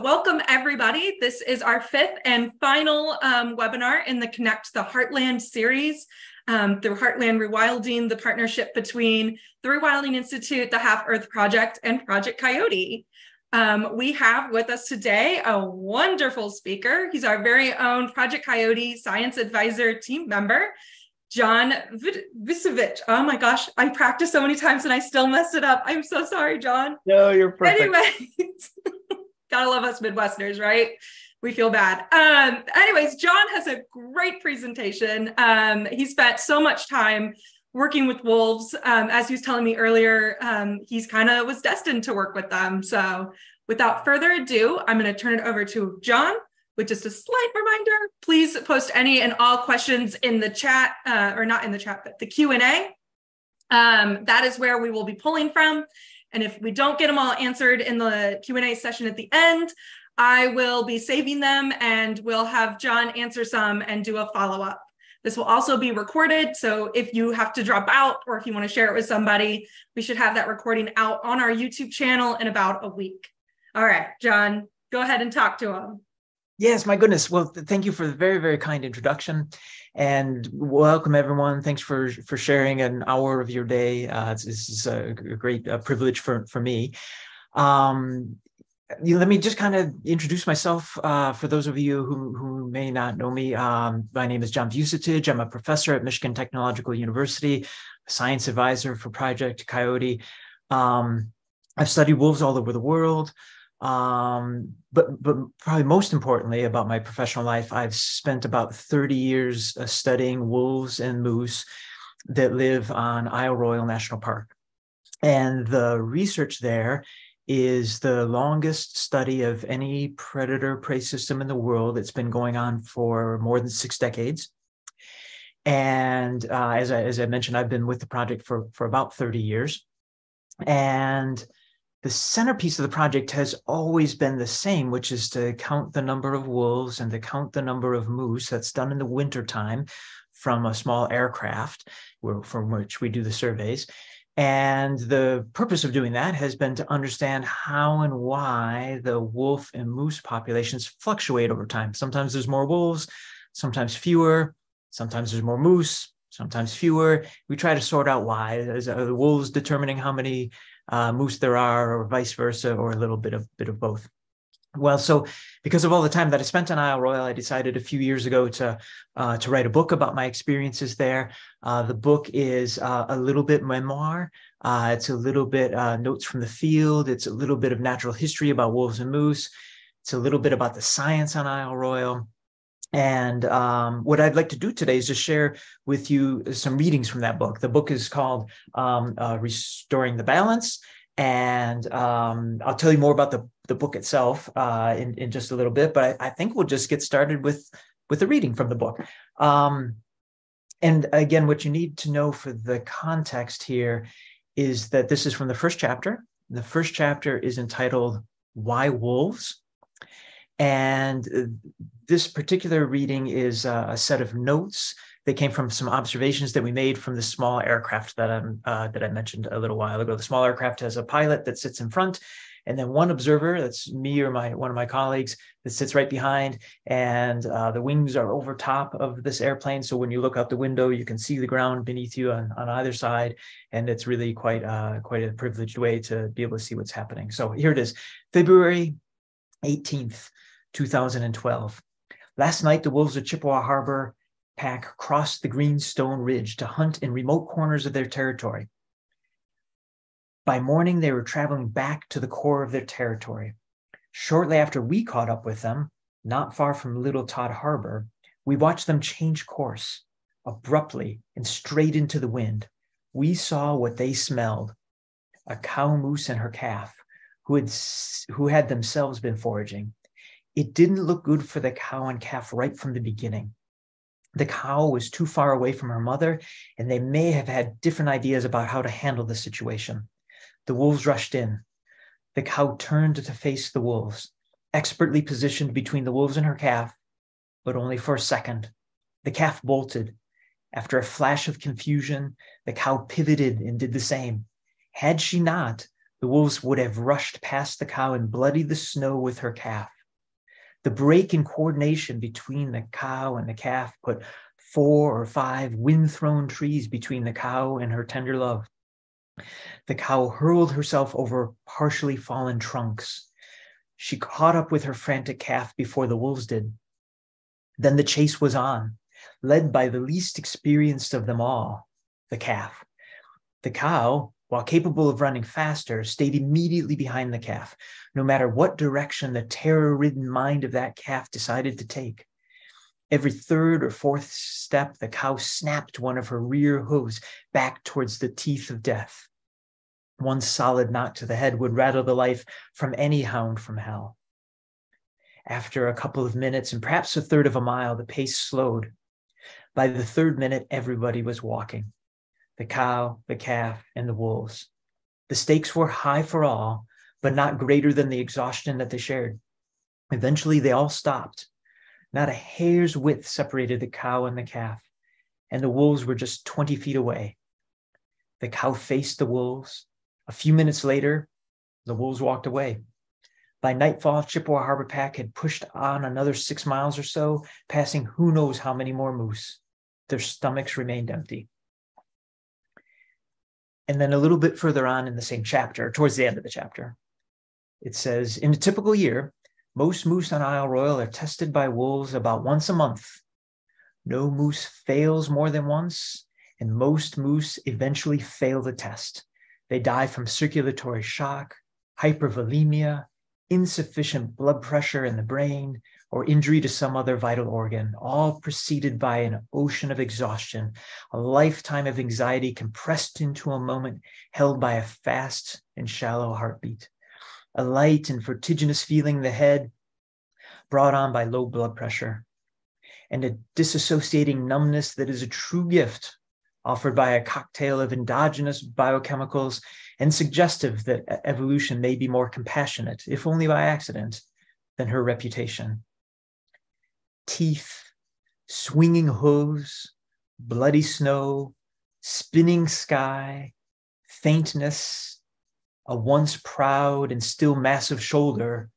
Welcome, everybody. This is our fifth and final um, webinar in the Connect the Heartland series um, through Heartland Rewilding, the partnership between the Rewilding Institute, the Half Earth Project, and Project Coyote. Um, we have with us today a wonderful speaker. He's our very own Project Coyote Science Advisor team member, John Visovich. Oh my gosh, I practiced so many times and I still messed it up. I'm so sorry, John. No, you're perfect. Anyway. Gotta love us Midwesterners, right? We feel bad. Um, anyways, John has a great presentation. Um, he spent so much time working with wolves. Um, as he was telling me earlier, um, he's kind of was destined to work with them. So without further ado, I'm going to turn it over to John with just a slight reminder. Please post any and all questions in the chat, uh, or not in the chat, but the Q&A. Um, that is where we will be pulling from. And if we don't get them all answered in the Q&A session at the end, I will be saving them and we'll have John answer some and do a follow-up. This will also be recorded. So if you have to drop out or if you want to share it with somebody, we should have that recording out on our YouTube channel in about a week. All right, John, go ahead and talk to him. Yes, my goodness. Well, thank you for the very, very kind introduction, and welcome everyone. Thanks for for sharing an hour of your day. Uh, this is a great uh, privilege for for me. Um, let me just kind of introduce myself uh, for those of you who, who may not know me. Um, my name is John Vucetich. I'm a professor at Michigan Technological University, science advisor for Project Coyote. Um, I've studied wolves all over the world. Um, but but probably most importantly about my professional life, I've spent about 30 years uh, studying wolves and moose that live on Isle Royale National Park. And the research there is the longest study of any predator prey system in the world. It's been going on for more than six decades. And uh, as, I, as I mentioned, I've been with the project for, for about 30 years. And the centerpiece of the project has always been the same, which is to count the number of wolves and to count the number of moose. That's done in the wintertime from a small aircraft where, from which we do the surveys. And the purpose of doing that has been to understand how and why the wolf and moose populations fluctuate over time. Sometimes there's more wolves, sometimes fewer, sometimes there's more moose, sometimes fewer. We try to sort out why. Are the wolves determining how many uh, moose there are, or vice versa, or a little bit of bit of both. Well, so because of all the time that I spent on Isle Royale, I decided a few years ago to uh, to write a book about my experiences there. Uh, the book is uh, a little bit memoir. Uh, it's a little bit uh, notes from the field. It's a little bit of natural history about wolves and moose. It's a little bit about the science on Isle Royale. And um, what I'd like to do today is just share with you some readings from that book. The book is called um, uh, Restoring the Balance. And um, I'll tell you more about the, the book itself uh, in, in just a little bit, but I, I, think we'll just get started with, with the reading from the book. Um, and again, what you need to know for the context here is that this is from the first chapter. The first chapter is entitled Why Wolves? And uh, this particular reading is a set of notes that came from some observations that we made from the small aircraft that, I'm, uh, that I mentioned a little while ago. The small aircraft has a pilot that sits in front, and then one observer, that's me or my one of my colleagues, that sits right behind. And uh, the wings are over top of this airplane. So when you look out the window, you can see the ground beneath you on, on either side. And it's really quite uh, quite a privileged way to be able to see what's happening. So here it is, February 18th, 2012. Last night, the wolves of Chippewa Harbor pack crossed the Greenstone Ridge to hunt in remote corners of their territory. By morning, they were traveling back to the core of their territory. Shortly after we caught up with them, not far from Little Todd Harbor, we watched them change course abruptly and straight into the wind. We saw what they smelled a cow moose and her calf who had, who had themselves been foraging it didn't look good for the cow and calf right from the beginning. The cow was too far away from her mother, and they may have had different ideas about how to handle the situation. The wolves rushed in. The cow turned to face the wolves, expertly positioned between the wolves and her calf, but only for a second. The calf bolted. After a flash of confusion, the cow pivoted and did the same. Had she not, the wolves would have rushed past the cow and bloodied the snow with her calf. The break in coordination between the cow and the calf put four or five wind thrown trees between the cow and her tender love. The cow hurled herself over partially fallen trunks. She caught up with her frantic calf before the wolves did. Then the chase was on, led by the least experienced of them all, the calf. The cow, while capable of running faster, stayed immediately behind the calf, no matter what direction the terror ridden mind of that calf decided to take. Every third or fourth step, the cow snapped one of her rear hooves back towards the teeth of death. One solid knock to the head would rattle the life from any hound from hell. After a couple of minutes and perhaps a third of a mile, the pace slowed. By the third minute, everybody was walking the cow, the calf, and the wolves. The stakes were high for all, but not greater than the exhaustion that they shared. Eventually, they all stopped. Not a hair's width separated the cow and the calf, and the wolves were just 20 feet away. The cow faced the wolves. A few minutes later, the wolves walked away. By nightfall, Chippewa Harbor Pack had pushed on another six miles or so, passing who knows how many more moose. Their stomachs remained empty. And then a little bit further on in the same chapter, towards the end of the chapter, it says In a typical year, most moose on Isle Royale are tested by wolves about once a month. No moose fails more than once, and most moose eventually fail the test. They die from circulatory shock, hypovolemia, insufficient blood pressure in the brain, or injury to some other vital organ, all preceded by an ocean of exhaustion, a lifetime of anxiety compressed into a moment held by a fast and shallow heartbeat, a light and vertiginous feeling in the head brought on by low blood pressure, and a disassociating numbness that is a true gift offered by a cocktail of endogenous biochemicals and suggestive that evolution may be more compassionate, if only by accident, than her reputation teeth, swinging hooves, bloody snow, spinning sky, faintness, a once proud and still massive shoulder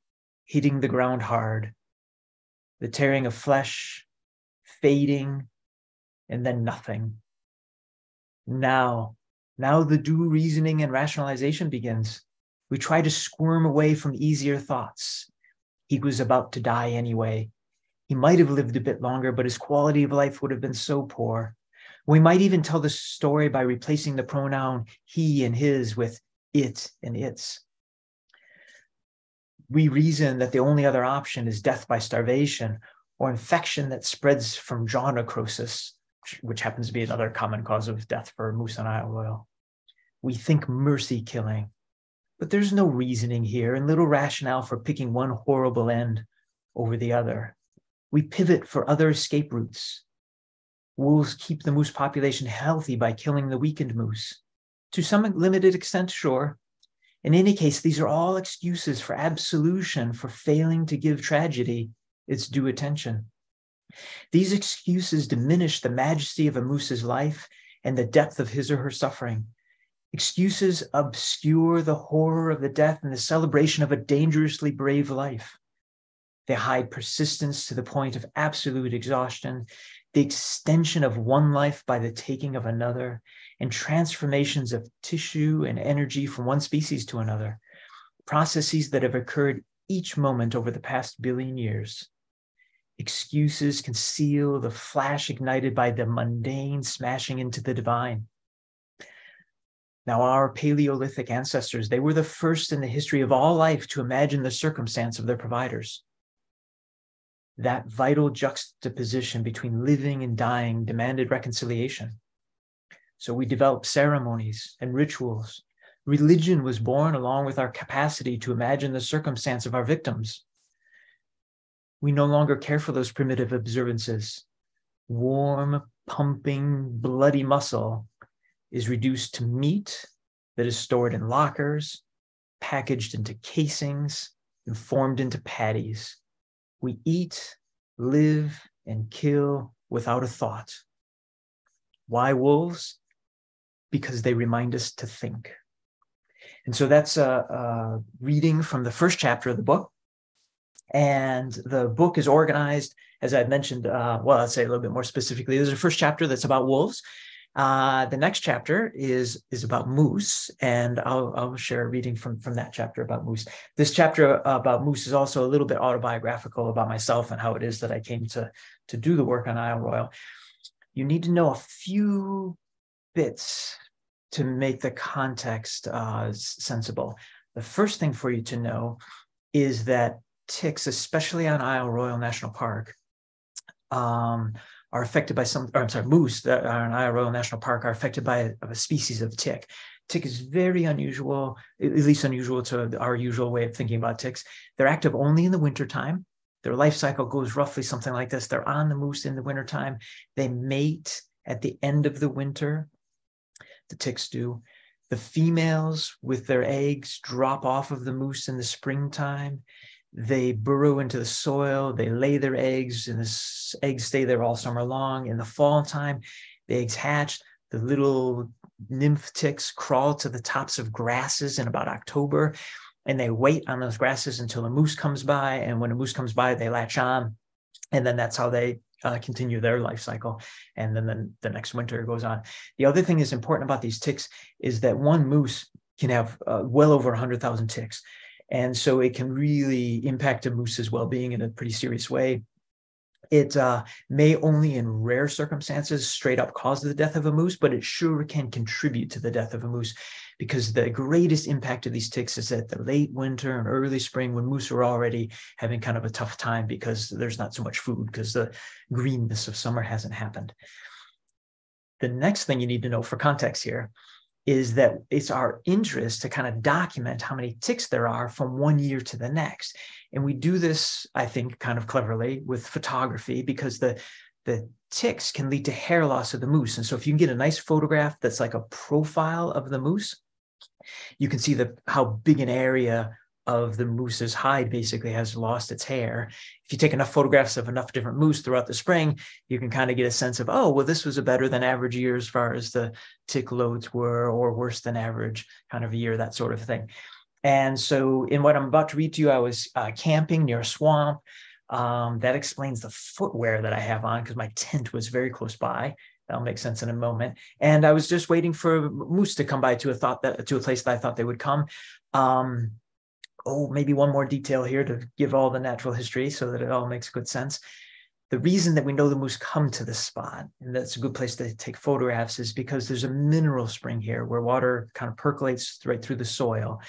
hitting the ground hard, the tearing of flesh, fading, and then nothing. Now, now the due reasoning and rationalization begins. We try to squirm away from easier thoughts. He was about to die anyway. He might have lived a bit longer, but his quality of life would have been so poor. We might even tell the story by replacing the pronoun he and his with it and its. We reason that the only other option is death by starvation or infection that spreads from jaw necrosis, which happens to be another common cause of death for moose on Isle Royale. We think mercy killing, but there's no reasoning here and little rationale for picking one horrible end over the other. We pivot for other escape routes. Wolves keep the moose population healthy by killing the weakened moose. To some limited extent, sure. In any case, these are all excuses for absolution for failing to give tragedy its due attention. These excuses diminish the majesty of a moose's life and the depth of his or her suffering. Excuses obscure the horror of the death and the celebration of a dangerously brave life. They hide persistence to the point of absolute exhaustion, the extension of one life by the taking of another, and transformations of tissue and energy from one species to another, processes that have occurred each moment over the past billion years. Excuses conceal the flash ignited by the mundane smashing into the divine. Now, our Paleolithic ancestors, they were the first in the history of all life to imagine the circumstance of their providers that vital juxtaposition between living and dying demanded reconciliation. So we developed ceremonies and rituals. Religion was born along with our capacity to imagine the circumstance of our victims. We no longer care for those primitive observances. Warm, pumping, bloody muscle is reduced to meat that is stored in lockers, packaged into casings, and formed into patties. We eat, live, and kill without a thought. Why wolves? Because they remind us to think. And so that's a, a reading from the first chapter of the book. And the book is organized, as I've mentioned, uh, well, I'll say a little bit more specifically. There's a first chapter that's about wolves. Uh, the next chapter is is about moose, and I'll, I'll share a reading from from that chapter about moose. This chapter about moose is also a little bit autobiographical about myself and how it is that I came to to do the work on Isle Royale. You need to know a few bits to make the context uh, sensible. The first thing for you to know is that ticks, especially on Isle Royale National Park, um, are affected by some, or I'm sorry, moose that uh, are in Royale National Park are affected by a, a, species of tick. Tick is very unusual, at least unusual to our usual way of thinking about ticks. They're active only in the wintertime. Their life cycle goes roughly something like this. They're on the moose in the wintertime. They mate at the end of the winter. The ticks do. The females with their eggs drop off of the moose in the springtime they burrow into the soil, they lay their eggs, and the eggs stay there all summer long. In the fall time, the eggs hatch. The little nymph ticks crawl to the tops of grasses in about October, and they wait on those grasses until a moose comes by. And when a moose comes by, they latch on, and then that's how they uh, continue their life cycle. And then the, the next winter goes on. The other thing that's important about these ticks is that one moose can have uh, well over 100,000 ticks. And so it can really impact a moose's well being in a pretty serious way. It uh, may only in rare circumstances straight up cause the death of a moose, but it sure can contribute to the death of a moose because the greatest impact of these ticks is at the late winter and early spring when moose are already having kind of a tough time because there's not so much food because the greenness of summer hasn't happened. The next thing you need to know for context here is that it's our interest to kind of document how many ticks there are from one year to the next. And we do this, I think, kind of cleverly with photography because the the ticks can lead to hair loss of the moose. And so if you can get a nice photograph that's like a profile of the moose, you can see the how big an area of the moose's hide basically has lost its hair. If you take enough photographs of enough different moose throughout the spring, you can kind of get a sense of, oh, well, this was a better than average year as far as the tick loads were, or worse than average kind of a year, that sort of thing. And so, in what I'm about to read to you, I was uh, camping near a swamp. Um, that explains the footwear that I have on because my tent was very close by. That'll make sense in a moment. And I was just waiting for moose to come by to a thought that to a place that I thought they would come. Um, oh, maybe one more detail here to give all the natural history so that it all makes good sense. The reason that we know the moose come to this spot, and that's a good place to take photographs, is because there's a mineral spring here where water kind of percolates right through the soil.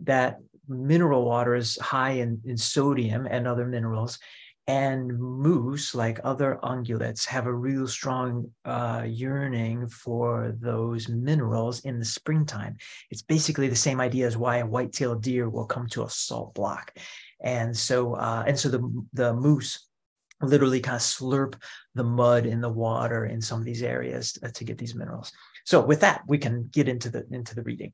That mineral water is high in, in sodium and other minerals. And moose, like other ungulates, have a real strong uh, yearning for those minerals in the springtime. It's basically the same idea as why a white-tailed deer will come to a salt block. And so, uh, and so the the moose literally kind of slurp the mud in the water in some of these areas to, to get these minerals. So, with that, we can get into the into the reading.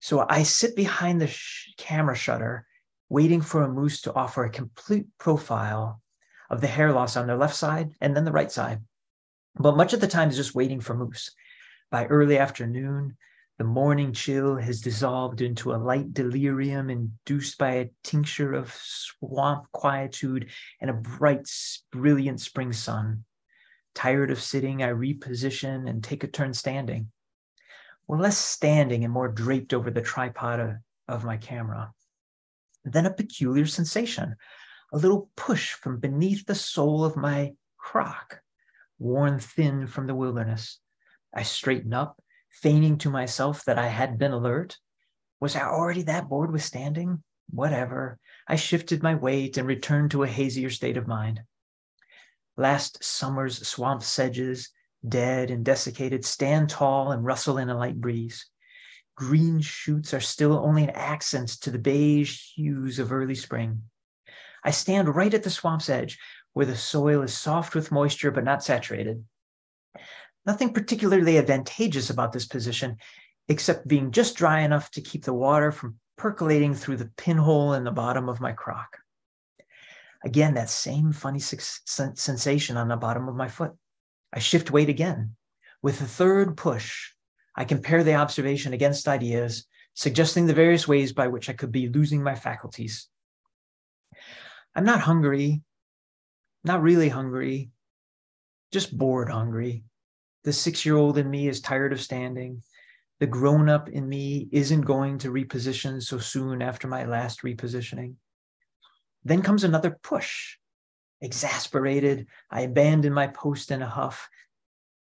So I sit behind the sh- camera shutter waiting for a moose to offer a complete profile of the hair loss on their left side and then the right side. But much of the time is just waiting for moose. By early afternoon, the morning chill has dissolved into a light delirium induced by a tincture of swamp quietude and a bright, brilliant spring sun. Tired of sitting, I reposition and take a turn standing. Well, less standing and more draped over the tripod of, of my camera. Then a peculiar sensation, a little push from beneath the sole of my croc, worn thin from the wilderness. I straighten up, feigning to myself that I had been alert. Was I already that bored with standing? Whatever. I shifted my weight and returned to a hazier state of mind. Last summer's swamp sedges, dead and desiccated, stand tall and rustle in a light breeze green shoots are still only an accent to the beige hues of early spring. I stand right at the swamp's edge where the soil is soft with moisture but not saturated. Nothing particularly advantageous about this position, except being just dry enough to keep the water from percolating through the pinhole in the bottom of my croc. Again, that same funny sensation on the bottom of my foot. I shift weight again. With a third push, I compare the observation against ideas, suggesting the various ways by which I could be losing my faculties. I'm not hungry, not really hungry, just bored hungry. The six year old in me is tired of standing. The grown up in me isn't going to reposition so soon after my last repositioning. Then comes another push. Exasperated, I abandon my post in a huff,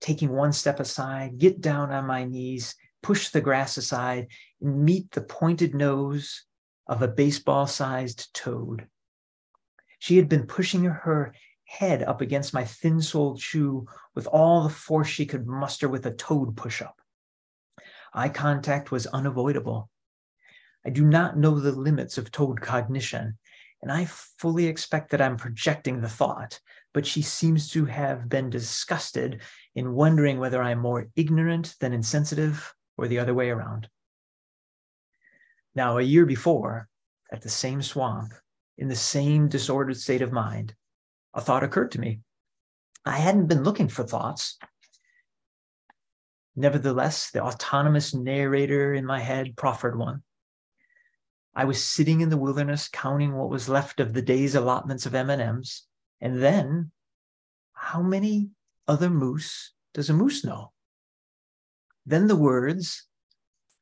taking one step aside, get down on my knees, push the grass aside, and meet the pointed nose of a baseball sized toad. She had been pushing her head up against my thin soled shoe with all the force she could muster with a toad push up. Eye contact was unavoidable. I do not know the limits of toad cognition, and I fully expect that I'm projecting the thought, but she seems to have been disgusted in wondering whether I'm more ignorant than insensitive or the other way around. Now, a year before, at the same swamp, in the same disordered state of mind, a thought occurred to me. I hadn't been looking for thoughts. Nevertheless, the autonomous narrator in my head proffered one. I was sitting in the wilderness counting what was left of the day's allotments of M&Ms, and then how many other moose does a moose know? Then the words,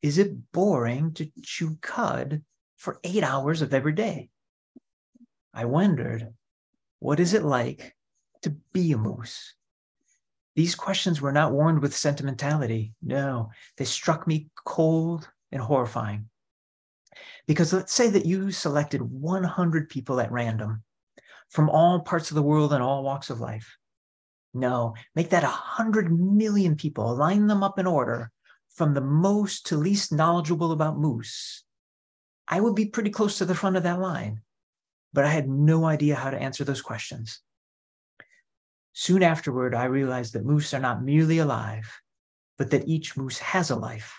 is it boring to chew cud for 8 hours of every day? I wondered, what is it like to be a moose? These questions were not warned with sentimentality. No, they struck me cold and horrifying. Because let's say that you selected 100 people at random from all parts of the world and all walks of life. No, make that 100 million people, line them up in order from the most to least knowledgeable about moose. I would be pretty close to the front of that line, but I had no idea how to answer those questions. Soon afterward, I realized that moose are not merely alive, but that each moose has a life.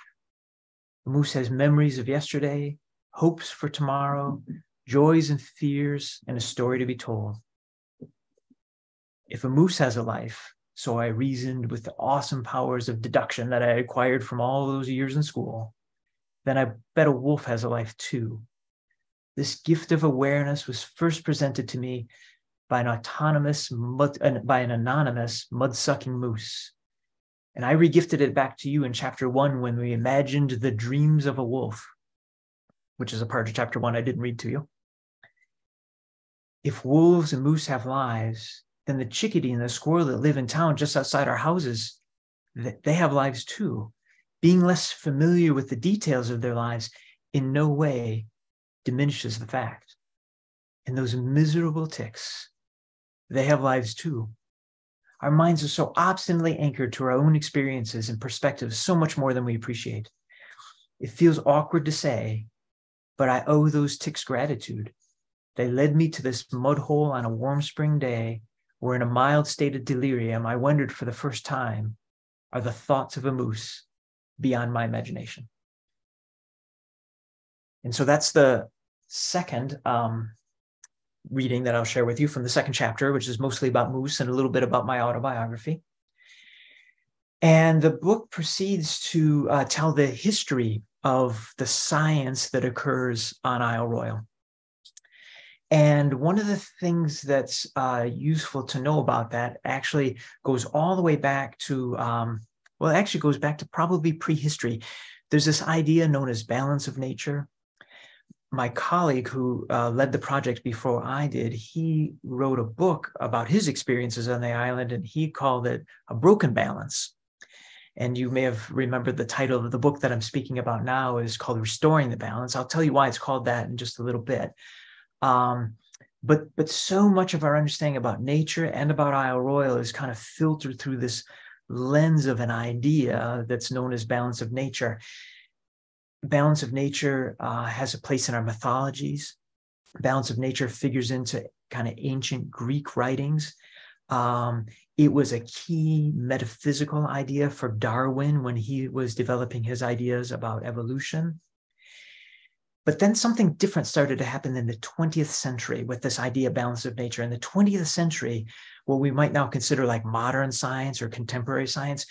The moose has memories of yesterday, hopes for tomorrow, joys and fears, and a story to be told. If a moose has a life, so I reasoned with the awesome powers of deduction that I acquired from all those years in school, then I bet a wolf has a life too. This gift of awareness was first presented to me by an autonomous, by an anonymous mud-sucking moose. And I regifted it back to you in chapter one when we imagined the dreams of a wolf which is a part of chapter one I didn't read to you. If wolves and moose have lives, then the chickadee and the squirrel that live in town just outside our houses, they have lives too. Being less familiar with the details of their lives in no way diminishes the fact. And those miserable ticks, they have lives too. Our minds are so obstinately anchored to our own experiences and perspectives so much more than we appreciate. It feels awkward to say, but I owe those ticks gratitude. They led me to this mud hole on a warm spring day where, in a mild state of delirium, I wondered for the first time are the thoughts of a moose beyond my imagination? And so that's the second um, reading that I'll share with you from the second chapter, which is mostly about moose and a little bit about my autobiography. And the book proceeds to uh, tell the history of the science that occurs on Isle Royale. And one of the things that's uh, useful to know about that actually goes all the way back to, um, well, it actually goes back to probably prehistory. There's this idea known as balance of nature. My colleague who uh, led the project before I did, he wrote a book about his experiences on the island and he called it A Broken Balance. And you may have remembered the title of the book that I'm speaking about now is called Restoring the Balance. I'll tell you why it's called that in just a little bit. Um, but but so much of our understanding about nature and about Isle Royale is kind of filtered through this lens of an idea that's known as balance of nature. Balance of nature uh, has a place in our mythologies. Balance of nature figures into kind of ancient Greek writings. Um, it was a key metaphysical idea for Darwin when he was developing his ideas about evolution. But then something different started to happen in the 20th century with this idea of balance of nature. In the 20th century, what we might now consider like modern science or contemporary science,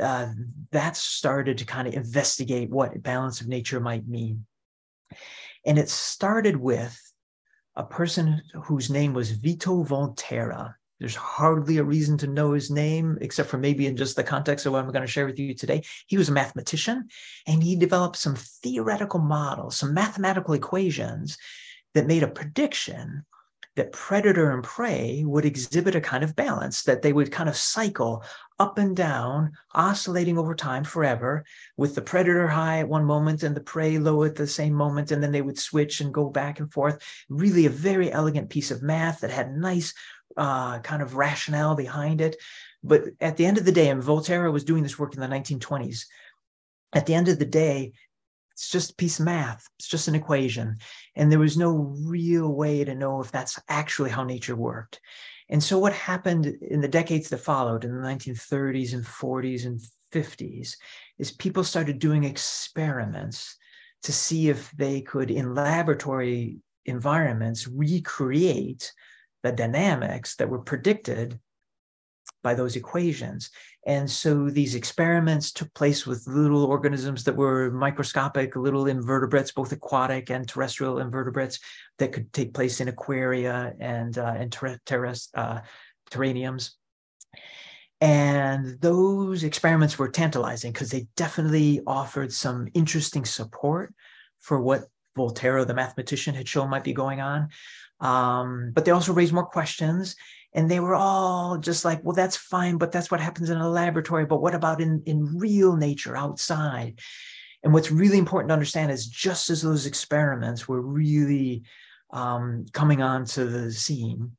uh, that started to kind of investigate what balance of nature might mean. And it started with a person whose name was Vito Volterra. There's hardly a reason to know his name, except for maybe in just the context of what I'm going to share with you today. He was a mathematician and he developed some theoretical models, some mathematical equations that made a prediction that predator and prey would exhibit a kind of balance, that they would kind of cycle up and down, oscillating over time forever, with the predator high at one moment and the prey low at the same moment, and then they would switch and go back and forth. Really, a very elegant piece of math that had nice uh, kind of rationale behind it. But at the end of the day, and Volterra was doing this work in the 1920s, at the end of the day, it's just a piece of math. It's just an equation. And there was no real way to know if that's actually how nature worked. And so, what happened in the decades that followed, in the 1930s and 40s and 50s, is people started doing experiments to see if they could, in laboratory environments, recreate the dynamics that were predicted by those equations. And so these experiments took place with little organisms that were microscopic, little invertebrates, both aquatic and terrestrial invertebrates that could take place in aquaria and, uh, and ter- terrest, uh, terrariums. And those experiments were tantalizing because they definitely offered some interesting support for what Volterra, the mathematician, had shown might be going on. Um, but they also raised more questions and they were all just like well that's fine but that's what happens in a laboratory but what about in in real nature outside? And what's really important to understand is just as those experiments were really um, coming onto the scene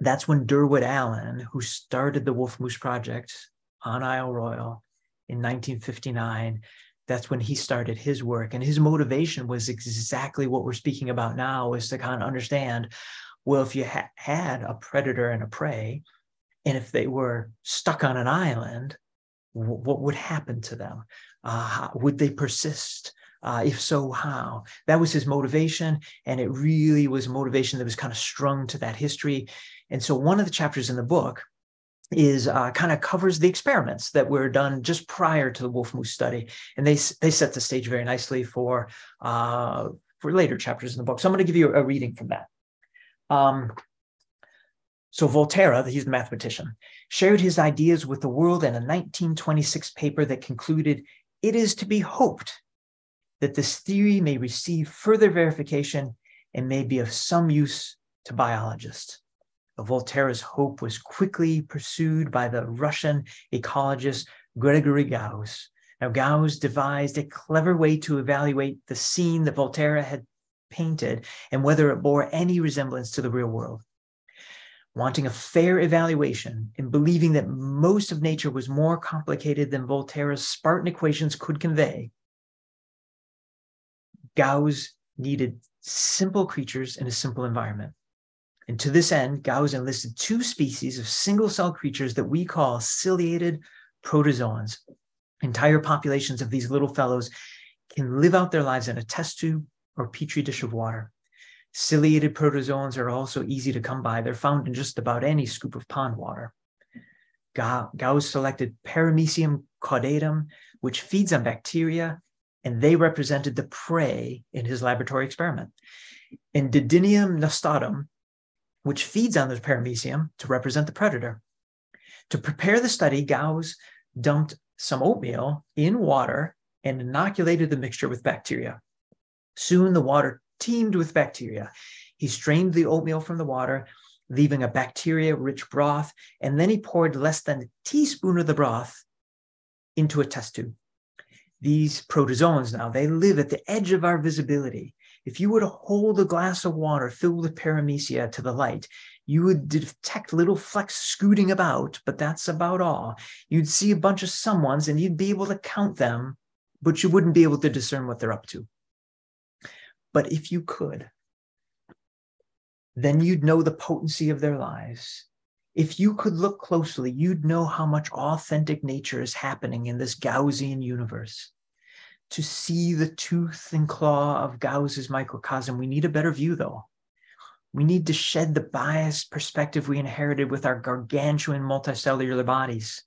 that's when durward allen who started the wolf moose project on isle royale in 1959 that's when he started his work and his motivation was exactly what we're speaking about now is to kind of understand well, if you ha- had a predator and a prey, and if they were stuck on an island, w- what would happen to them? Uh, would they persist? Uh, if so, how? That was his motivation. And it really was motivation that was kind of strung to that history. And so one of the chapters in the book is uh, kind of covers the experiments that were done just prior to the wolf moose study. And they, they set the stage very nicely for, uh, for later chapters in the book. So I'm going to give you a, reading from that. Um, so Volterra, he's the mathematician, shared his ideas with the world in a 1926 paper that concluded it is to be hoped that this theory may receive further verification and may be of some use to biologists. Volterra's hope was quickly pursued by the Russian ecologist Gregory Gause. Now, Gause devised a clever way to evaluate the scene that Volterra had painted and whether it bore any resemblance to the real world. Wanting a fair evaluation and believing that most of nature was more complicated than Volterra's Spartan equations could convey, Gause needed simple creatures in a simple environment. And to this end, Gause enlisted two species of single cell creatures that we call ciliated protozoans. Entire populations of these little fellows can live out their lives in a test tube or petri dish of water. Ciliated protozoans are also easy to come by. They're found in just about any scoop of pond water. Gause selected Paramecium caudatum, which feeds on bacteria, and they represented the prey in his laboratory experiment. And Didinium nasutum, which feeds on the paramecium, to represent the predator. To prepare the study, Gause dumped some oatmeal in water and inoculated the mixture with bacteria. Soon the water teemed with bacteria. He strained the oatmeal from the water, leaving a bacteria rich broth, and then he poured less than a teaspoon of the broth into a test tube. These protozoans now, they live at the edge of our visibility. If you were to hold a glass of water filled with paramecia to the light, you would detect little flecks scooting about, but that's about all. You'd see a bunch of someones and you'd be able to count them, but you wouldn't be able to discern what they're up to. But if you could, then you'd know the potency of their lives. If you could look closely, you'd know how much authentic nature is happening in this Gaussian universe. To see the tooth and claw of Gause's microcosm, we need a better view, though. We need to shed the biased perspective we inherited with our gargantuan multicellular bodies.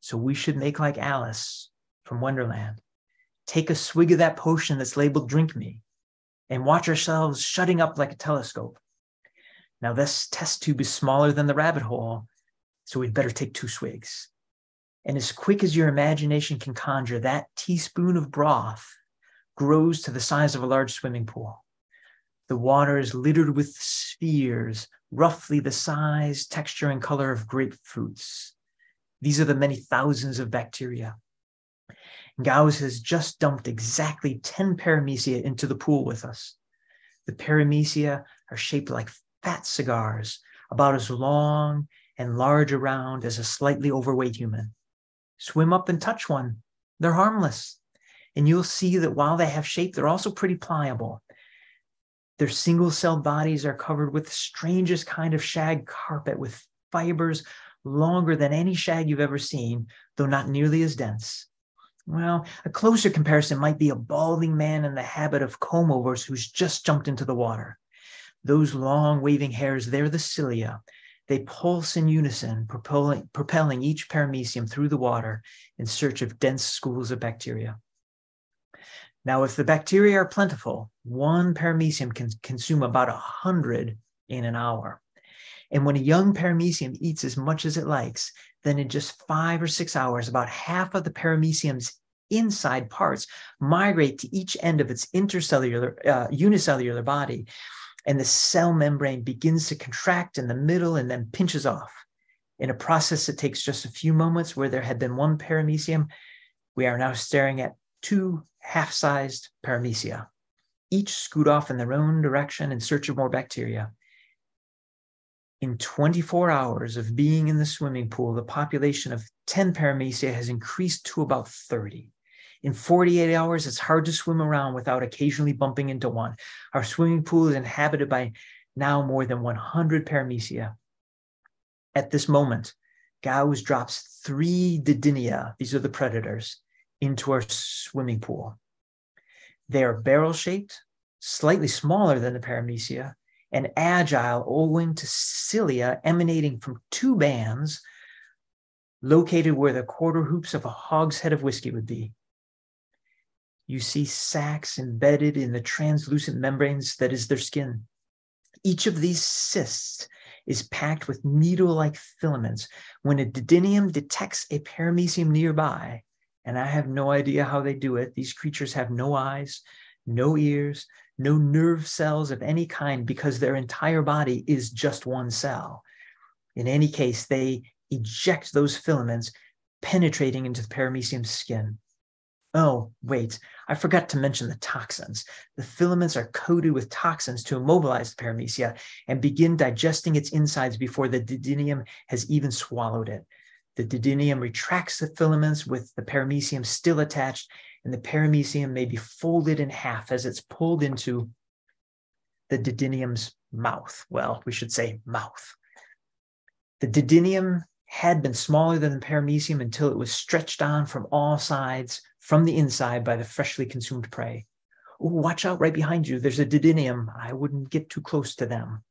So we should make like Alice from Wonderland. Take a swig of that potion that's labeled drink me and watch ourselves shutting up like a telescope. Now, this test tube is smaller than the rabbit hole, so we'd better take two swigs. And as quick as your imagination can conjure, that teaspoon of broth grows to the size of a large swimming pool. The water is littered with spheres, roughly the size, texture, and color of grapefruits. These are the many thousands of bacteria. Gause has just dumped exactly 10 paramecia into the pool with us. The paramecia are shaped like fat cigars, about as long and large around as a slightly overweight human. Swim up and touch one. They're harmless. And you'll see that while they have shape, they're also pretty pliable. Their single celled bodies are covered with the strangest kind of shag carpet with fibers longer than any shag you've ever seen, though not nearly as dense. Well, a closer comparison might be a balding man in the habit of comb overs who's just jumped into the water. Those long waving hairs, they're the cilia. They pulse in unison, propelling, propelling each paramecium through the water in search of dense schools of bacteria. Now, if the bacteria are plentiful, one paramecium can consume about 100 in an hour. And when a young paramecium eats as much as it likes, then in just five or six hours, about half of the paramecium's inside parts migrate to each end of its intercellular, uh, unicellular body. And the cell membrane begins to contract in the middle and then pinches off. In a process that takes just a few moments, where there had been one paramecium, we are now staring at two half sized paramecia, each scoot off in their own direction in search of more bacteria. In 24 hours of being in the swimming pool, the population of 10 paramecia has increased to about 30. In 48 hours, it's hard to swim around without occasionally bumping into one. Our swimming pool is inhabited by now more than 100 paramecia. At this moment, Gause drops three didinia, these are the predators, into our swimming pool. They are barrel shaped, slightly smaller than the paramecia, and agile owing to cilia emanating from two bands located where the quarter hoops of a hogshead of whiskey would be. You see sacs embedded in the translucent membranes that is their skin. Each of these cysts is packed with needle like filaments. When a didinium detects a paramecium nearby, and I have no idea how they do it. These creatures have no eyes, no ears, no nerve cells of any kind because their entire body is just one cell. In any case, they eject those filaments, penetrating into the paramecium's skin. Oh, wait, I forgot to mention the toxins. The filaments are coated with toxins to immobilize the paramecia and begin digesting its insides before the didinium has even swallowed it. The didinium retracts the filaments with the paramecium still attached, and the paramecium may be folded in half as it's pulled into the didinium's mouth. Well, we should say mouth. The didinium had been smaller than the paramecium until it was stretched on from all sides from the inside by the freshly consumed prey. Oh, watch out right behind you. There's a didinium. I wouldn't get too close to them.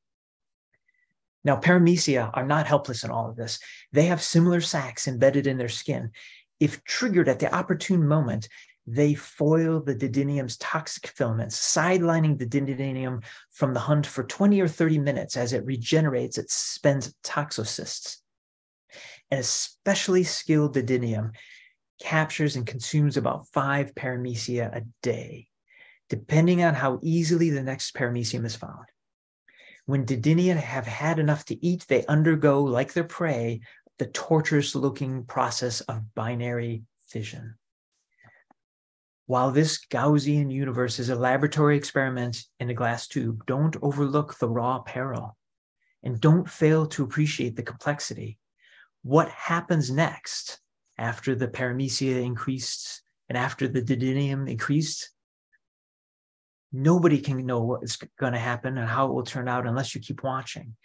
Now, paramecia are not helpless in all of this. They have similar sacs embedded in their skin. If triggered at the opportune moment, they foil the didinium's toxic filaments, sidelining the didinium from the hunt for 20 or 30 minutes as it regenerates its spent toxicysts. An especially skilled didinium captures and consumes about five paramecia a day, depending on how easily the next paramecium is found. When didinia have had enough to eat, they undergo, like their prey, the torturous looking process of binary fission. While this Gaussian universe is a laboratory experiment in a glass tube, don't overlook the raw peril and don't fail to appreciate the complexity. What happens next after the paramecia increased and after the didinium increased Nobody can know what's going to happen and how it will turn out unless you keep watching.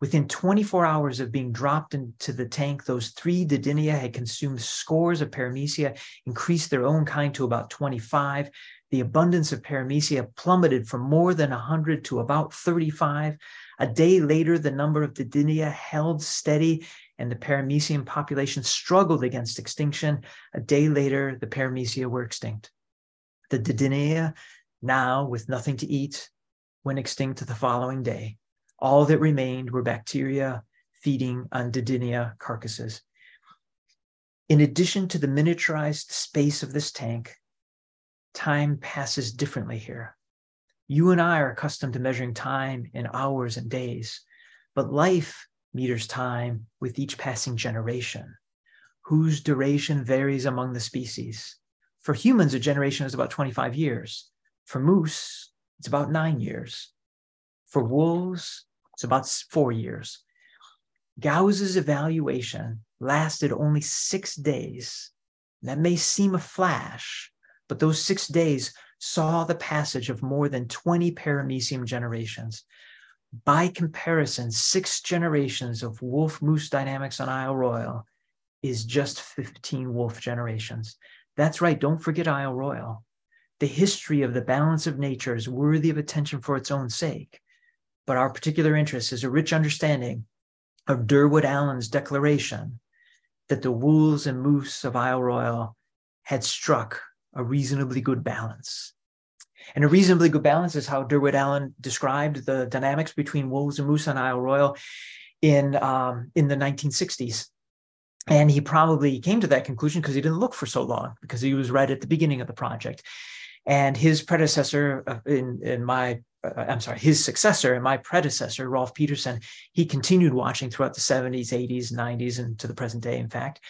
Within 24 hours of being dropped into the tank, those three didinia had consumed scores of paramecia, increased their own kind to about 25. The abundance of paramecia plummeted from more than 100 to about 35. A day later, the number of didinia held steady, and the paramecium population struggled against extinction. A day later, the paramecia were extinct. The Didinia, now with nothing to eat, went extinct the following day. All that remained were bacteria feeding on Didinia carcasses. In addition to the miniaturized space of this tank, time passes differently here. You and I are accustomed to measuring time in hours and days, but life meters time with each passing generation, whose duration varies among the species. For humans, a generation is about 25 years. For moose, it's about nine years. For wolves, it's about four years. Gause's evaluation lasted only six days. That may seem a flash, but those six days saw the passage of more than 20 paramecium generations. By comparison, six generations of wolf moose dynamics on Isle Royale is just 15 wolf generations. That's right, don't forget Isle Royale. The history of the balance of nature is worthy of attention for its own sake. But our particular interest is a rich understanding of Durward Allen's declaration that the wolves and moose of Isle Royale had struck a reasonably good balance. And a reasonably good balance is how Durward Allen described the dynamics between wolves and moose on Isle Royale in, um, in the 1960s. And he probably came to that conclusion because he didn't look for so long, because he was right at the beginning of the project. And his predecessor uh, in, in my, uh, I'm sorry, his successor and my predecessor, Rolf Peterson, he continued watching throughout the 70s, 80s, 90s, and to the present day, in fact.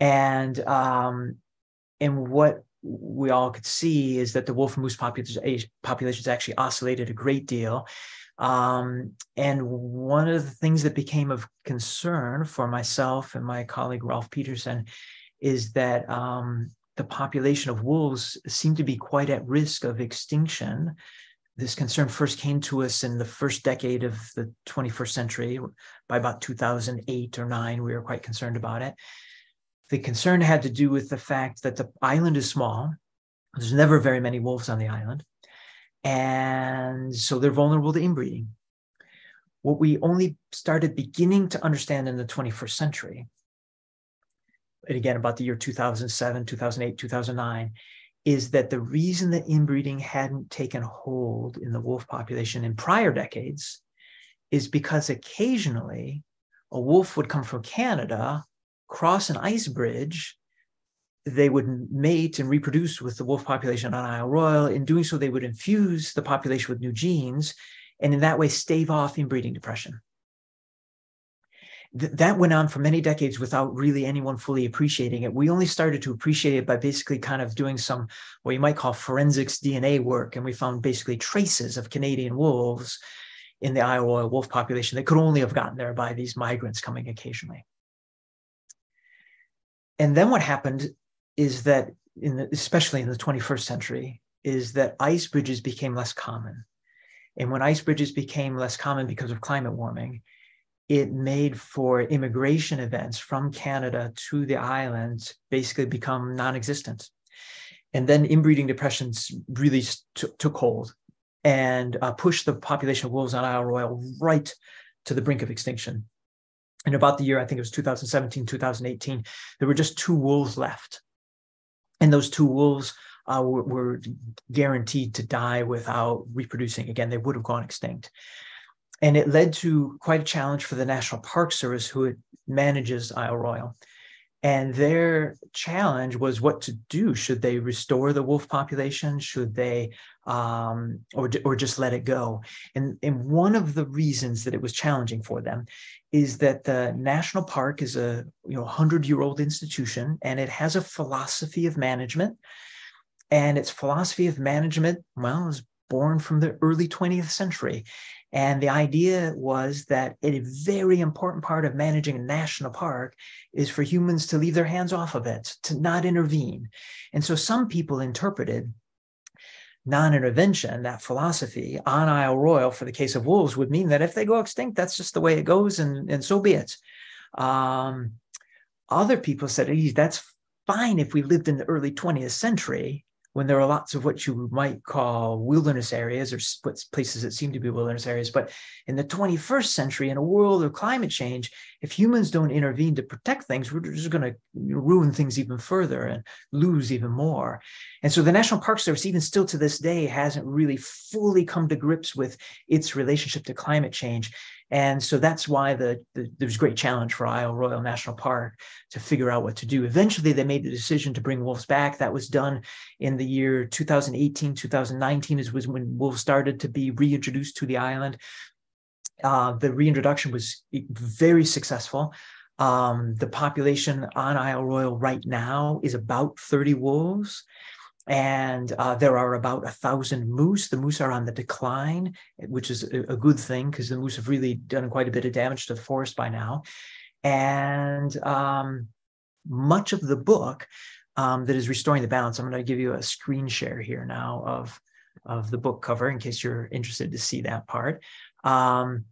And um, and what we all could see is that the wolf and moose populations actually oscillated a great deal. Um, and one of the things that became of concern for myself and my colleague Rolf Peterson is that um, the population of wolves seemed to be quite at risk of extinction. This concern first came to us in the first decade of the 21st century. By about 2008 or 9, we were quite concerned about it. The concern had to do with the fact that the island is small. There's never very many wolves on the island. And so they're vulnerable to inbreeding. What we only started beginning to understand in the 21st century, and again about the year 2007, 2008, 2009, is that the reason that inbreeding hadn't taken hold in the wolf population in prior decades is because occasionally a wolf would come from Canada cross an ice bridge, they would mate and reproduce with the wolf population on Isle Royale. In doing so, they would infuse the population with new genes and in that way stave off inbreeding depression. Th- that went on for many decades without really anyone fully appreciating it. We only started to appreciate it by basically kind of doing some what you might call forensics DNA work. And we found basically traces of Canadian wolves in the Isle wolf population that could only have gotten there by these migrants coming occasionally and then what happened is that in the, especially in the 21st century is that ice bridges became less common. And when ice bridges became less common because of climate warming it made for immigration events from canada to the islands basically become non-existent. And then inbreeding depressions really t- took hold and uh, pushed the population of wolves on Isle Royale right to the brink of extinction in about the year, I think it was 2017, 2018, there were just two wolves left. And those two wolves uh, were, were, guaranteed to die without reproducing. Again, they would have gone extinct. And it led to quite a challenge for the National Park Service, who manages Isle Royale. And their challenge was what to do. Should they restore the wolf population? Should they, um, or, or just let it go? And, and one of the reasons that it was challenging for them is that the national park is a you know 100 year old institution and it has a philosophy of management. And its philosophy of management, well, is born from the early 20th century. And the idea was that a very important part of managing a national park is for humans to leave their hands off of it, to not intervene. And so some people interpreted non intervention, that philosophy on Isle Royale for the case of wolves would mean that if they go extinct, that's just the way it goes, and, and so be it. Um, other people said, that's fine if we lived in the early 20th century when there are lots of what you might call wilderness areas or places that seem to be wilderness areas. But in the 21st century, in a world of climate change, if humans don't intervene to protect things, we're just going to ruin things even further and lose even more. And so the National Park Service, even still to this day, hasn't really fully come to grips with its relationship to climate change. And so that's why the, the, there's great challenge for Isle Royale National Park to figure out what to do. Eventually, they made the decision to bring wolves back. That was done in the year 2018, 2019 is was when wolves started to be reintroduced to the island. Uh, the reintroduction was very successful. Um, the population on Isle Royale right now is about 30 wolves and uh, there are about a thousand moose. The moose are on the decline, which is a, good thing because the moose have really done quite a bit of damage to the forest by now. And um, much of the book um, that is restoring the balance. I'm going to give you a screen share here now of of the book cover in case you're interested to see that part. Um,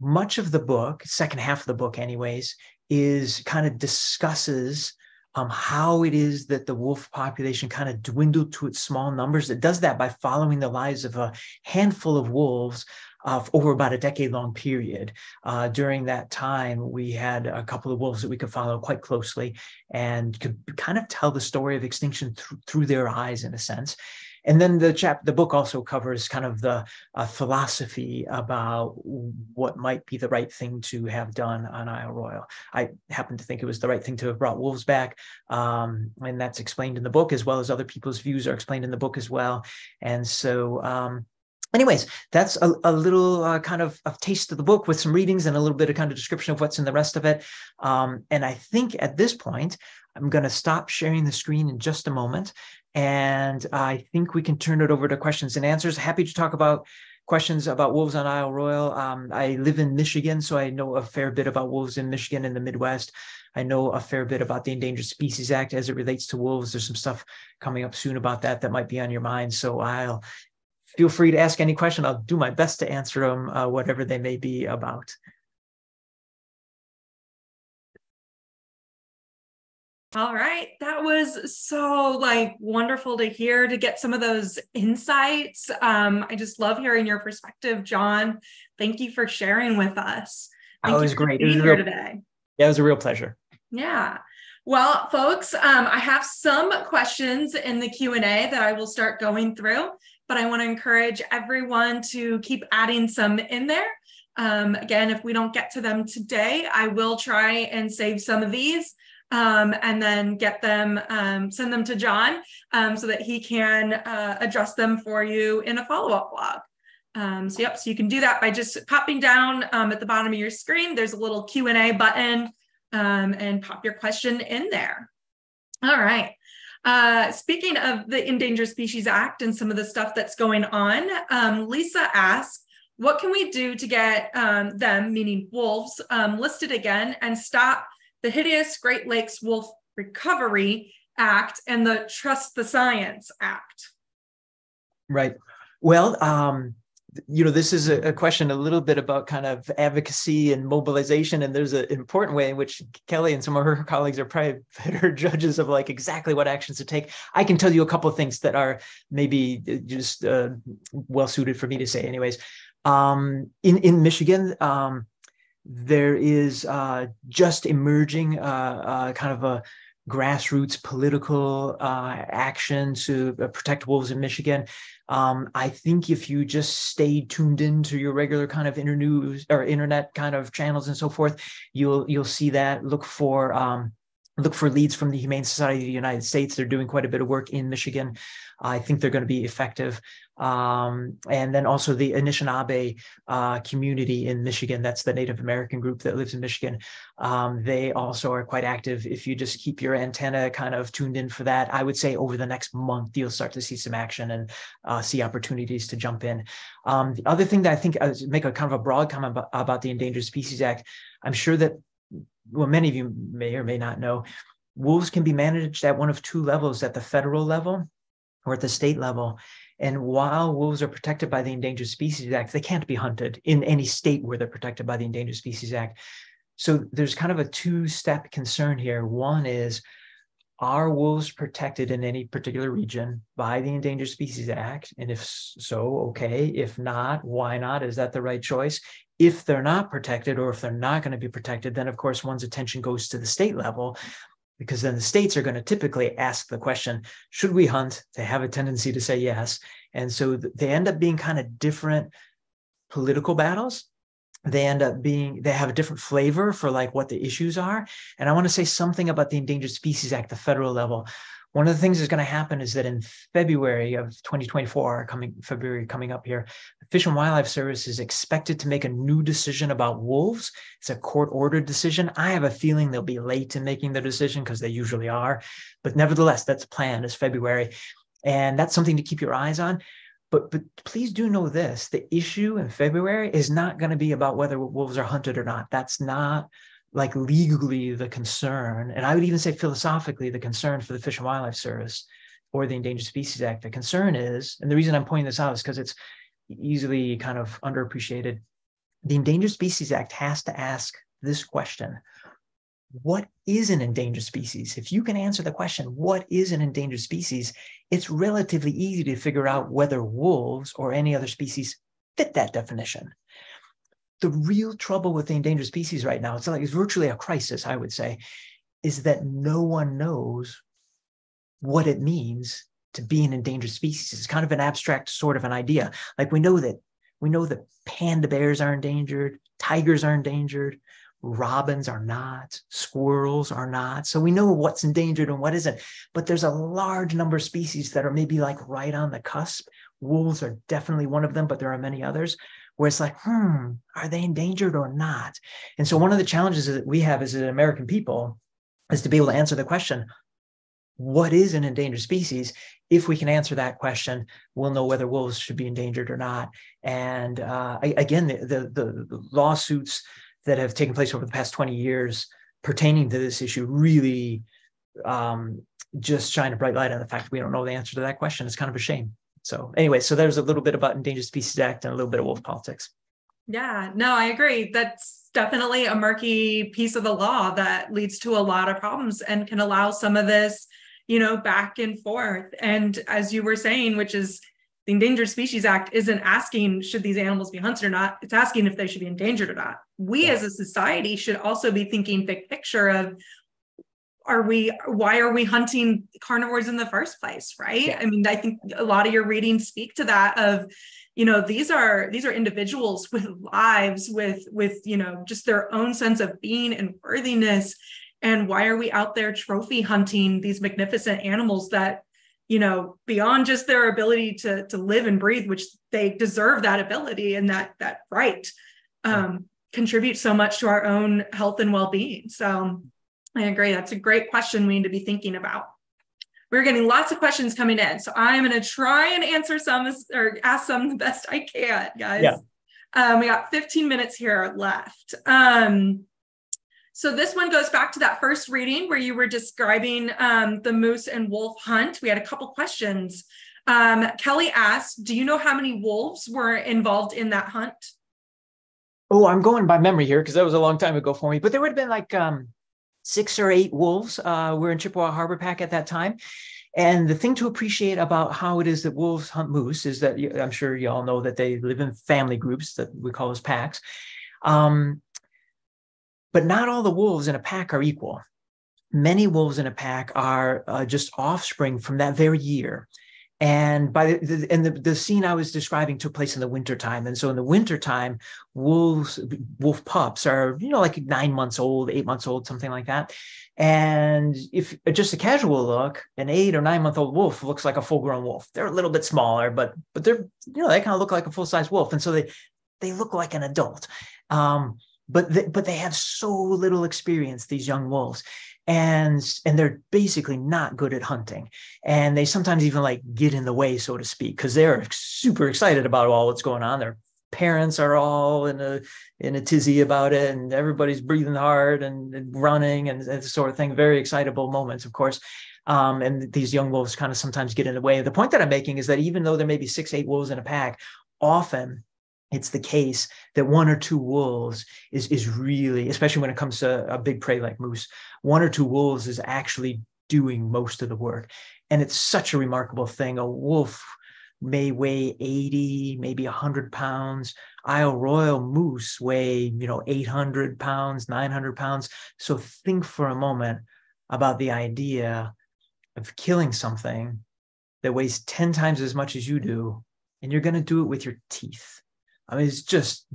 much of the book, second half of the book, anyways, is kind of discusses um, how it is that the wolf population kind of dwindled to its small numbers. It does that by following the lives of a handful of wolves uh, over about a decade long period. Uh, during that time, we had a couple of wolves that we could follow quite closely and could kind of tell the story of extinction th- through their eyes, in a sense. And then the chap, the book also covers kind of the uh, philosophy about what might be the right thing to have done on Isle Royale. I happen to think it was the right thing to have brought wolves back, um, and that's explained in the book as well as other people's views are explained in the book as well. And so. Um, anyways, that's a, a little uh, kind of a taste of the book with some readings and a little bit of kind of description of what's in the rest of it. Um, and I think at this point, I'm going to stop sharing the screen in just a moment and I think we can turn it over to questions and answers. Happy to talk about questions about wolves on Isle Royale. Um, I live in Michigan, so I know a fair bit about wolves in Michigan in the Midwest. I know a fair bit about the Endangered Species Act as it relates to wolves. There's some stuff coming up soon about that that might be on your mind. So I'll feel free to ask any question. I'll do my best to answer them, uh, whatever they may be about. All right. That was so like wonderful to hear to get some of those insights. Um, I just love hearing your perspective, John. Thank you for sharing with us. Thank that was great. Being here real, today. Yeah, it was a real pleasure. Yeah. Well, folks, um, I have some questions in the Q&A that I will start going through, but I want to encourage everyone to keep adding some in there. Um, again, if we don't get to them today, I will try and save some of these um, and then get them, um, send them to John um, so that he can uh, address them for you in a follow-up blog. Um, so yep, so you can do that by just popping down um, at the bottom of your screen. There's a little Q&A button um, and pop your question in there. All right. Uh, speaking of the Endangered Species Act and some of the stuff that's going on, um, Lisa asked, what can we do to get um, them, meaning wolves, um, listed again and stop the hideous Great Lakes Wolf Recovery Act and the Trust the Science Act. Right. Well, um, you know, this is a, question a little bit about kind of advocacy and mobilization. And there's an important way in which Kelly and some of her colleagues are probably better judges of like exactly what actions to take. I can tell you a couple of things that are maybe just uh, well suited for me to say, anyways. Um, in in Michigan, um, there is uh, just emerging uh, uh, kind of a grassroots political uh, action to uh, protect wolves in Michigan. Um, I think if you just stay tuned into your regular kind of internews or internet kind of channels and so forth, you'll you'll see that. Look for um, look for leads from the Humane Society of the United States. They're doing quite a bit of work in Michigan. I think they're going to be effective. Um, and then also the Anishinaabe uh, community in Michigan. That's the Native American group that lives in Michigan. Um, they also are quite active. If you just keep your antenna kind of tuned in for that, I would say over the next month, you'll start to see some action and uh, see opportunities to jump in. Um, the other thing that I think I uh, make a kind of a broad comment about, about the Endangered Species Act, I'm sure that well, many of you may or may not know, wolves can be managed at one of two levels at the federal level or at the state level. And while wolves are protected by the Endangered Species Act, they can't be hunted in any state where they're protected by the Endangered Species Act. So there's kind of a two step concern here. One is are wolves protected in any particular region by the Endangered Species Act? And if so, okay. If not, why not? Is that the right choice? If they're not protected or if they're not going to be protected, then of course one's attention goes to the state level because then the states are going to typically ask the question should we hunt? They have a tendency to say yes. And so they end up being kind of different political battles. They end up being they have a different flavor for like what the issues are. And i want to say something about the endangered species act the federal level. One of the things that's going to happen is that in february of 2024 coming february coming up here fish and wildlife service is expected to make a new decision about wolves it's a court ordered decision i have a feeling they'll be late in making the decision because they usually are but nevertheless that's planned as february and that's something to keep your eyes on but but please do know this: the issue in February is not going to be about whether wolves are hunted or not. That's not like legally the concern, and I would even say philosophically the concern for the Fish and Wildlife Service or the Endangered Species Act. The concern is, and the reason I'm pointing this out is because it's easily kind of underappreciated. The Endangered Species Act has to ask this question what is an endangered species? If you can answer the question, what is an endangered species? It's relatively easy to figure out whether wolves or any other species fit that definition. The real trouble with the endangered species right now, it's like it's virtually a crisis, I would say, is that no one knows what it means to be an endangered species. is kind of an abstract sort of an idea. Like we know that we know that panda bears are endangered, tigers are endangered, robins are not, squirrels are not. So we know what's endangered and what isn't. But there's a large number of species that are maybe like right on the cusp. Wolves are definitely one of them, but there are many others where it's like, hmm, are they endangered or not? And so one of the challenges that we have as an American people is to be able to answer the question, what is an endangered species? If we can answer that question, we'll know whether wolves should be endangered or not. And uh, again, the, the, the lawsuits that have taken place over the past 20 years pertaining to this issue really um, just shine a bright light on the fact we don't know the answer to that question. It's kind of a shame. So anyway, so there's a little bit about Endangered Species Act and a little bit of wolf politics. Yeah, no, I agree. That's definitely a murky piece of the law that leads to a lot of problems and can allow some of this, you know, back and forth. And as you were saying, which is the Endangered Species Act isn't asking should these animals be hunted or not. It's asking if they should be endangered or not. We yeah. as a society should also be thinking big picture of are we why are we hunting carnivores in the first place right yeah. i mean i think a lot of your readings speak to that of you know these are these are individuals with lives with with you know just their own sense of being and worthiness and why are we out there trophy hunting these magnificent animals that you know beyond just their ability to to live and breathe which they deserve that ability and that that right um, contribute so much to our own health and well-being. So i agree. That's a great question we need to be thinking about. We're getting lots of questions coming in so i'm going to try and answer some or ask some the best i can guys. Yeah. um, we got 15 minutes here left. Um, so this one goes back to that first reading where you were describing um, the moose and wolf hunt. We had a couple questions. Um, Kelly asked, "Do you know how many wolves were involved in that hunt?" Oh, I'm going by memory here because that was a long time ago for me. But there would have been like um, six or eight wolves. Uh, we're in Chippewa Harbor Pack at that time. And the thing to appreciate about how it is that wolves hunt moose is that I'm sure you all know that they live in family groups that we call as packs. Um, but not all the wolves in a pack are equal. Many wolves in a pack are uh, just offspring from that very year. And by the, the and the, the scene I was describing took place in the wintertime. And so in the wintertime, wolves, wolf pups are, you know, like nine months old, eight months old, something like that. And if just a casual look, an eight or nine month old wolf looks like a full grown wolf. They're a little bit smaller, but but they're you know they kind of look like a full size wolf, and so they they look like an adult. Um, but they, but they have so little experience these young wolves. And and they're basically not good at hunting. And they sometimes even like get in the way so to speak because they're super excited about all what's going on. Their parents are all in a in a tizzy about it and everybody's breathing hard and, and running and, and sort of thing. Very excitable moments of course. Um, and these young wolves kind of sometimes get in the way. The point that i'm making is that even though there may be six eight wolves in a pack often it's the case that one or two wolves is is really especially when it comes to a big prey like moose one or two wolves is actually doing most of the work. And it's such a remarkable thing. A wolf may weigh 80, maybe 100 pounds. Isle Royale moose weigh, you know, 800 pounds, 900 pounds. So think for a moment about the idea of killing something that weighs 10 times as much as you do, and you're going to do it with your teeth. I mean, it's just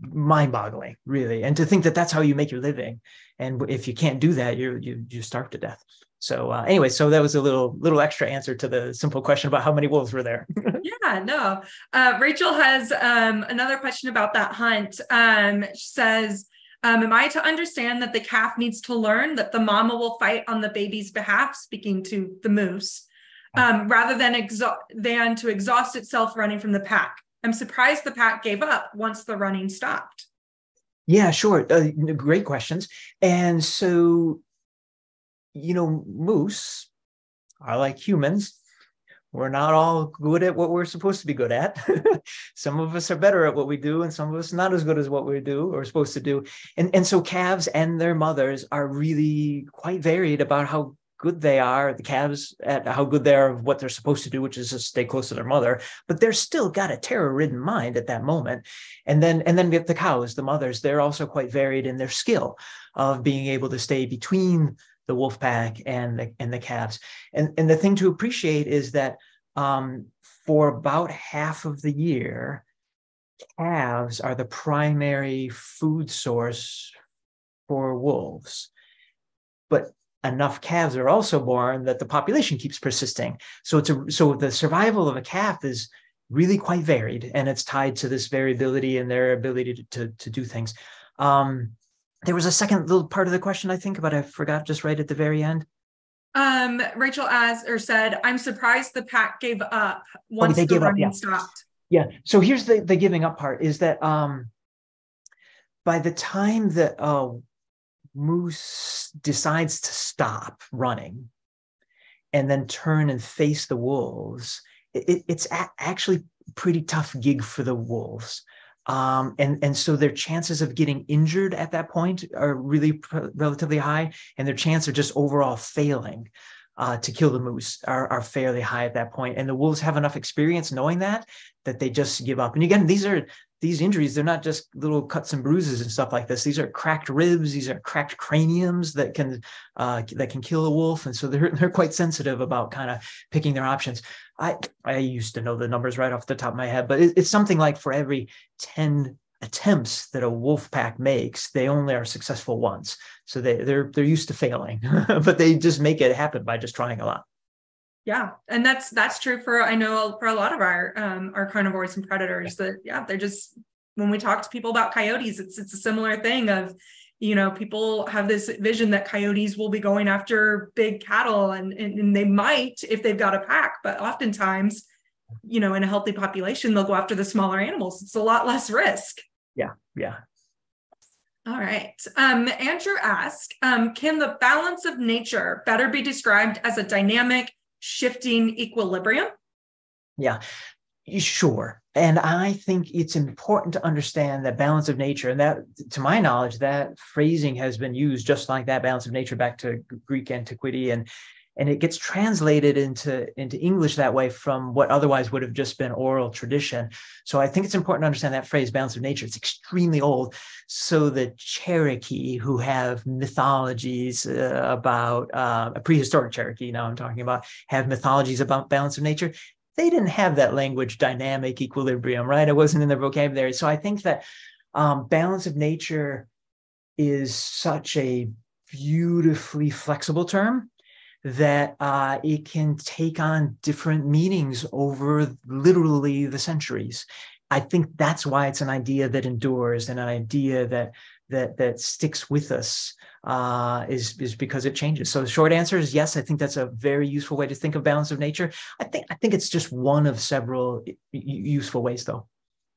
mind boggling, really. And to think that that's how you make your living. And if you can't do that, you you you starve to death. So uh, anyway, so that was a little little extra answer to the simple question about how many wolves were there. yeah, no. Uh, Rachel has um, another question about that hunt. Um, she says, um, "Am I to understand that the calf needs to learn that the mama will fight on the baby's behalf?" Speaking to the moose, um, rather than exo- than to exhaust itself running from the pack. I'm surprised the pack gave up once the running stopped. Yeah, sure. Uh, great questions. And so, you know, moose are like humans. We're not all good at what we're supposed to be good at. some of us are better at what we do, and some of us not as good as what we do or supposed to do. And, and so calves and their mothers are really quite varied about how good they are, the calves at how good they are of what they're supposed to do, which is just stay close to their mother, but they're still got a terror-ridden mind at that moment. And then and then the cows, the mothers, they're also quite varied in their skill of being able to stay between the wolf pack and the and the calves. And and the thing to appreciate is that um, for about half of the year, calves are the primary food source for wolves. But enough calves are also born that the population keeps persisting. So it's a so the survival of a calf is really quite varied, and it's tied to this variability in their ability to to, to do things. Um, there was a second little part of the question I think, but I forgot just right at the very end. Um, Rachel asked or said, "I'm surprised the pack gave up once oh, the running up, yeah. stopped." Yeah. So here's the the giving up part: is that um, by the time that uh, Moose decides to stop running and then turn and face the wolves, it, it's a- actually pretty tough gig for the wolves. Um, and and so their chances of getting injured at that point are really pr- relatively high, and their chance of just overall failing uh, to kill the moose are, are fairly high at that point. And the wolves have enough experience knowing that that they just give up. And again, these are these injuries, they're not just little cuts and bruises and stuff like this. These are cracked ribs, these are cracked craniums that can uh, that can kill a wolf. And so they're they're quite sensitive about kind of picking their options. I I used to know the numbers right off the top of my head, but it, it's something like for every 10 attempts that a wolf pack makes, they only are successful once. So they, they're they're used to failing, but they just make it happen by just trying a lot. Yeah, and that's that's true for I know for a lot of our um, our carnivores and predators that yeah they're just when we talk to people about coyotes it's it's a similar thing of you know people have this vision that coyotes will be going after big cattle and, and, and they might if they've got a pack but oftentimes you know in a healthy population they'll go after the smaller animals. It's a lot less risk. Yeah yeah. All right. Um, Andrew asked, um, can the balance of nature better be described as a dynamic, shifting equilibrium? Yeah, sure. And I think it's important to understand that balance of nature. And that, to my knowledge, that phrasing has been used just like that balance of nature back to Greek antiquity. And and it gets translated into into english that way from what otherwise would have just been oral tradition. So i think it's important to understand that phrase balance of nature. It's extremely old. So the cherokee who have mythologies uh, about uh, a prehistoric cherokee now i'm talking about have mythologies about balance of nature they didn't have that language dynamic equilibrium right? It wasn't in their vocabulary. So i think that um, balance of nature is such a beautifully flexible term that uh, it can take on different meanings over literally the centuries. I think that's why it's an idea that endures and an idea that that that sticks with us uh, is is because it changes. So the short answer is yes. I think that's a very useful way to think of balance of nature. I think I think it's just one of several useful ways, though.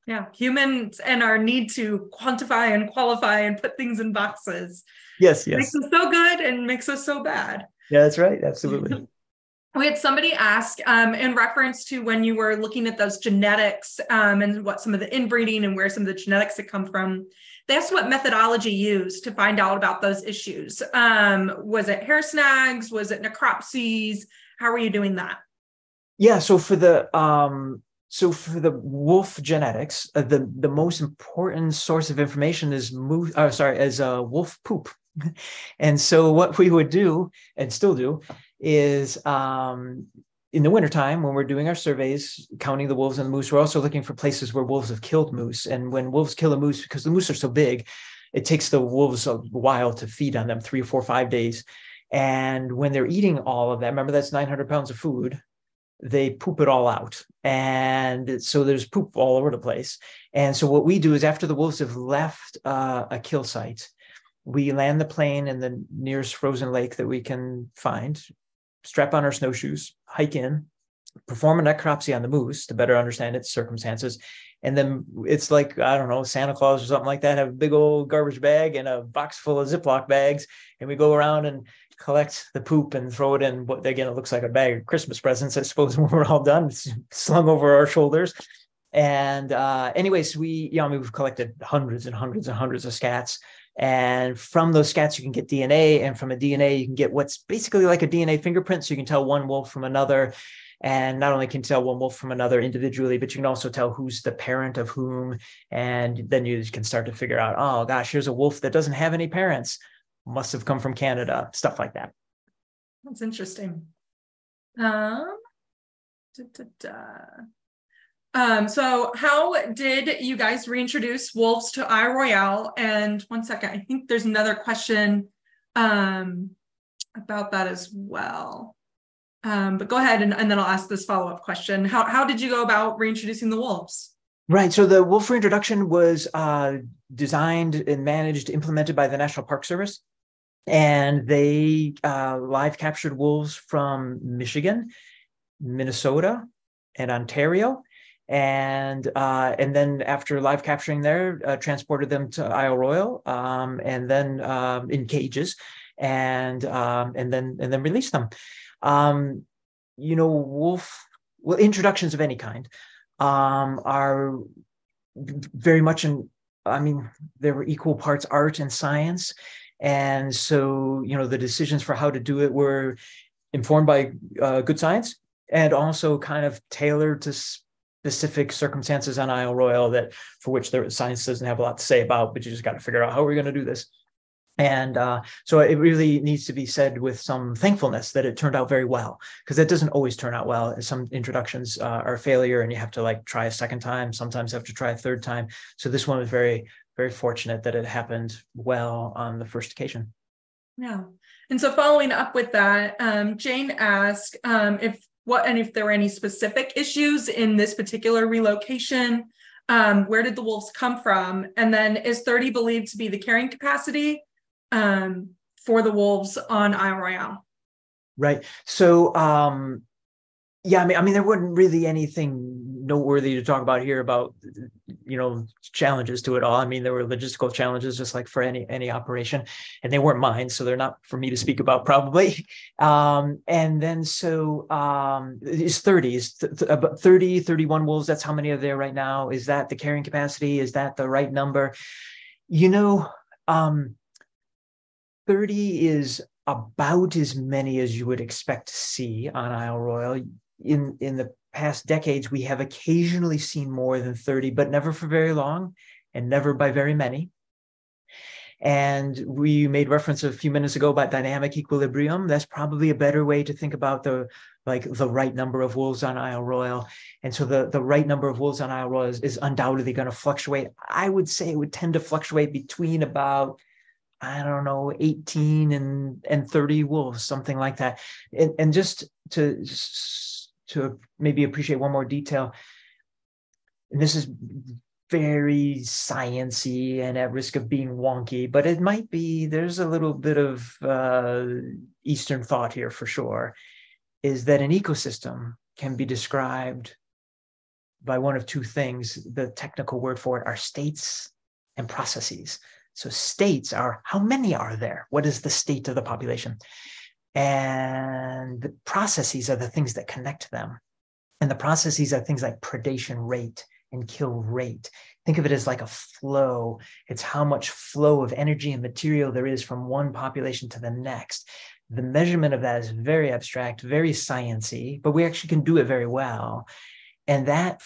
Yeah, humans and our need to quantify and qualify and put things in boxes. Yes, yes. Makes us so good and makes us so bad. Yeah, that's right. Absolutely. we had somebody ask um, in reference to when you were looking at those genetics um, and what some of the inbreeding and where some of the genetics had come from. They asked what methodology used to find out about those issues. Um, was it hair snags? Was it necropsies? How were you doing that? Yeah, so for the um, so for the wolf genetics, uh, the the most important source of information is moose. Uh, sorry, is uh, wolf poop. And so what we would do and still do is um, in the wintertime when we're doing our surveys counting the wolves and the moose we're also looking for places where wolves have killed moose. And when wolves kill a moose because the moose are so big it takes the wolves a while to feed on them three or four five days. And when they're eating all of that remember that's 900 pounds of food they poop it all out. And so there's poop all over the place. And so what we do is after the wolves have left uh, a kill site we land the plane in the nearest frozen lake that we can find strap on our snowshoes, hike in, perform a necropsy on the moose to better understand its circumstances. And then it's like, I don't know, Santa Claus or something like that, have a big old garbage bag and a box full of Ziploc bags. And we go around and collect the poop and throw it in what again, it looks like a bag of Christmas presents, I suppose, when we're all done, it's slung over our shoulders. And uh, anyways, we, you know, I mean, we've collected hundreds and hundreds and hundreds of scats. And from those scats, you can get DNA. And from a DNA, you can get what's basically like a DNA fingerprint. So you can tell one wolf from another. And not only can tell one wolf from another individually, but you can also tell who's the parent of whom. And then you can start to figure out, oh gosh, here's a wolf that doesn't have any parents, must have come from Canada, stuff like that. That's interesting. Um, da, da, da. Um, so how did you guys reintroduce wolves to Isle Royale? And one second, I think there's another question um, about that as well. Um, but go ahead and, and then I'll ask this follow-up question. How, how did you go about reintroducing the wolves? Right. So the wolf reintroduction was uh, designed and managed, implemented by the National Park Service. And they uh, live captured wolves from Michigan, Minnesota, and Ontario and uh, and then after live capturing there, uh, transported them to Isle Royale, um, and then um, in cages, and um, and then and then released them. Um, you know, wolf well introductions of any kind um, are very much in. I mean, there were equal parts art and science, and so you know the decisions for how to do it were informed by uh, good science and also kind of tailored to specific circumstances on Isle Royale that for which the science doesn't have a lot to say about, but you just got to figure out how we're going to do this. And uh, so it really needs to be said with some thankfulness that it turned out very well, because that doesn't always turn out well. Some introductions uh, are a failure, and you have to like try a second time. Sometimes have to try a third time. So this one was very, very fortunate that it happened well on the first occasion. Yeah. And so following up with that, um, Jane asked um, if what and if there were any specific issues in this particular relocation um, where did the wolves come from? And then is 30 believed to be the carrying capacity um, for the wolves on isle royale? Right. So um, yeah, I mean, I mean, there wasn't really anything noteworthy to talk about here about, you know, challenges to it all. I mean, there were logistical challenges, just like for any any operation, and they weren't mine, so they're not for me to speak about probably. Um, and then so um, 30, is th- th- about 30, 31 wolves. That's how many are there right now. Is that the carrying capacity? Is that the right number? You know, um, 30 is about as many as you would expect to see on Isle Royale in in the past decades we have occasionally seen more than 30 but never for very long and never by very many. And we made reference a few minutes ago about dynamic equilibrium. That's probably a better way to think about the like the right number of wolves on isle royale and so the the right number of wolves on isle royale is, is undoubtedly going to fluctuate. I would say it would tend to fluctuate between about I don't know, 18 and, and 30 wolves, something like that. And, and just to to maybe appreciate one more detail. And this is very sciency and at risk of being wonky, but it might be there's a little bit of uh, Eastern thought here for sure. Is that an ecosystem can be described by one of two things. The technical word for it are states and processes. So states are how many are there? What is the state of the population? And the processes are the things that connect them. And the processes are things like predation rate and kill rate. Think of it as like a flow. It's how much flow of energy and material there is from one population to the next. The measurement of that is very abstract, very sciency, but we actually can do it very well. And that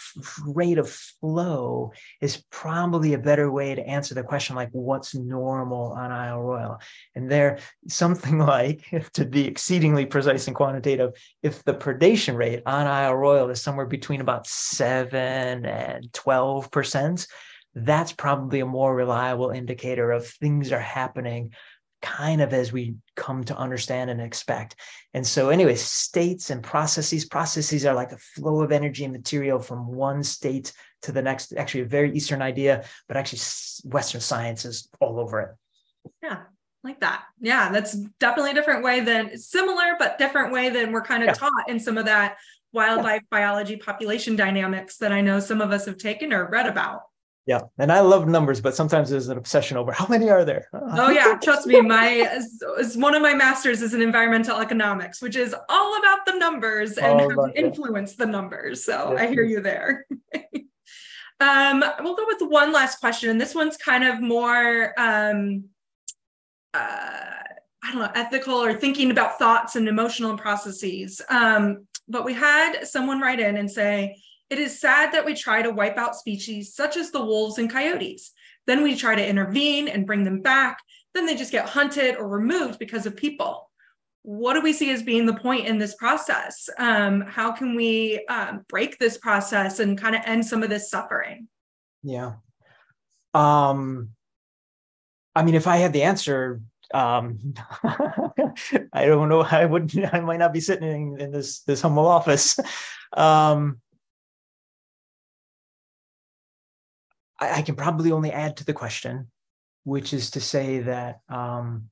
rate of flow is probably a better way to answer the question like, what's normal on Isle Royale? And there, something like, to be exceedingly precise and quantitative, if the predation rate on Isle Royale is somewhere between about 7 and 12%, that's probably a more reliable indicator of things are happening kind of as we come to understand and expect. And so, anyway, states and processes, processes are like a flow of energy and material from one state to the next. Actually, a very Eastern idea, but actually, Western science is all over it. Yeah. Like that. Yeah, that's definitely a different way than similar, but different way than we're kind of yeah. taught in some of that wildlife yeah. biology population dynamics that I know some of us have taken or read about. Yeah, and I love numbers, but sometimes there's an obsession over how many are there. oh yeah, trust me. My is one of my masters is in environmental economics, which is all about the numbers and how to influence the numbdon't So I hear you there. um, we'll go with one last question, and this one's kind of more, um, uh, I don't know, ethical or thinking about thoughts and emotional processes. Um, but we had someone write in and say it is sad that we try to wipe out species such as the wolves and coyotes. Then we try to intervene and bring them back. Then they just get hunted or removed because of people. What do we see as being the point in this process? Um, how can we um, break this process and kind of end some of this suffering? Yeah. Um, I mean, if I had the answer, um, I don't know. I would. I might not be sitting in, in this this humble office. Um, I, I, can probably only add to the question, which is to say that um,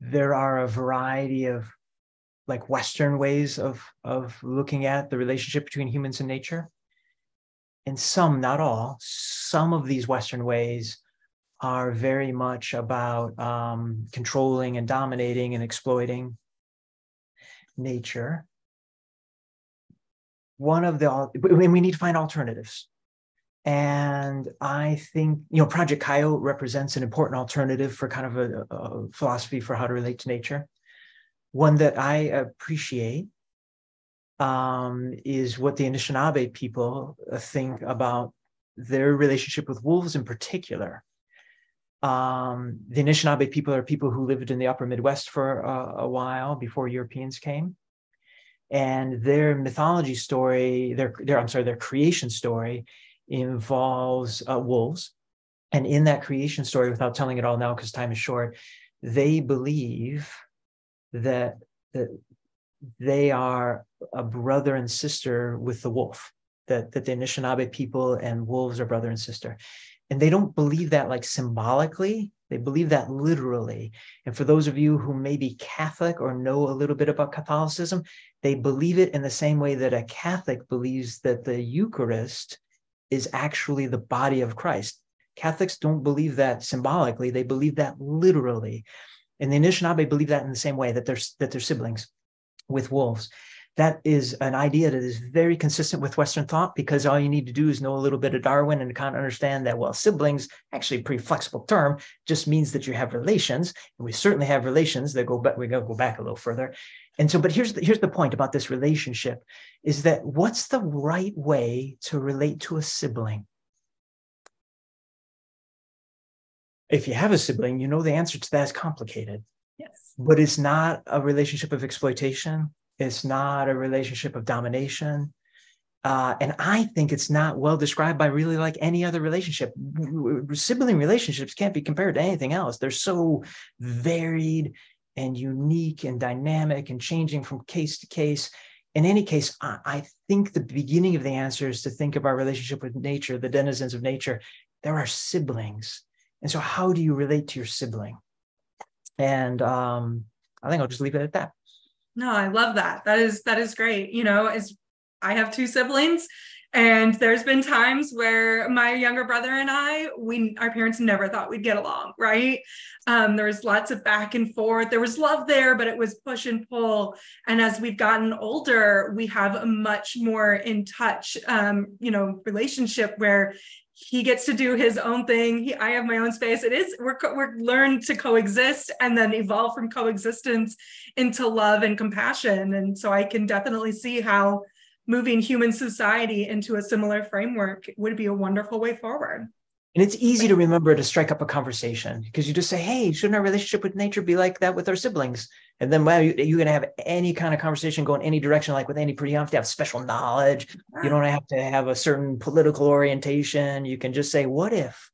there are a variety of like Western ways of of looking at the relationship between humans and nature. And some, not all, some of these Western ways are very much about um, controlling and dominating and exploiting nature. One of the, and we need to find alternatives. And I think, you know, Project Coyote represents an important alternative for kind of a, a philosophy for how to relate to nature. One that I appreciate um, is what the Anishinaabe people uh, think about their relationship with wolves in particular. Um, the Anishinaabe people are people who lived in the upper Midwest for a, a while before Europeans came. And their mythology story, their, their I'm sorry, their creation story involves uh, wolves. And in that creation story, without telling it all now because time is short, they believe that, that they are a brother and sister with the wolf, that, that the Anishinaabe people and wolves are brother and sister. And they don't believe that like symbolically, they believe that literally. And for those of you who may be Catholic or know a little bit about Catholicism, they believe it in the same way that a Catholic believes that the Eucharist is actually the body of Christ. Catholics don't believe that symbolically, they believe that literally. And the Anishinaabe believe that in the same way that they're, that they're siblings with wolves. That is an idea that is very consistent with Western thought because all you need to do is know a little bit of Darwin and kind of understand that, well, siblings, actually a pretty flexible term, just means that you have relations. And we certainly have relations that go back, we go, go back a little further. And so, but here's the, here's the point about this relationship is that what's the right way to relate to a sibling? If you have a sibling, you know the answer to that is complicated. Yes. But it's not a relationship of exploitation. It's not a relationship of domination. Uh, and I think it's not well described by really like any other relationship. Sibling relationships can't be compared to anything else. They're so varied and unique and dynamic and changing from case to case. In any case, I think the beginning of the answer is to think of our relationship with nature, the denizens of nature. There are siblings. And so, how do you relate to your sibling? And um, I think I'll just leave it at that. No, I love that. That is that is great. You know, as I have two siblings, And there's been times where my younger brother and I, we our parents never thought we'd get along, right? Um, there was lots of back and forth. There was love there, but it was push and pull. And as we've gotten older, we have a much more in touch, um, you know, relationship where he gets to do his own thing. He, I have my own space. It is we're we're learned to coexist and then evolve from coexistence into love and compassion. And so I can definitely see how moving human society into a similar framework would be a wonderful way forward. And it's easy to remember to strike up a conversation because you just say, hey, shouldn't our relationship with nature be like that with our siblings? And then, well, you, are going to have any kind of conversation go in any direction, like with any pretty, you don't have to have special knowledge. You don't have to have a certain political orientation. You can just say, what if?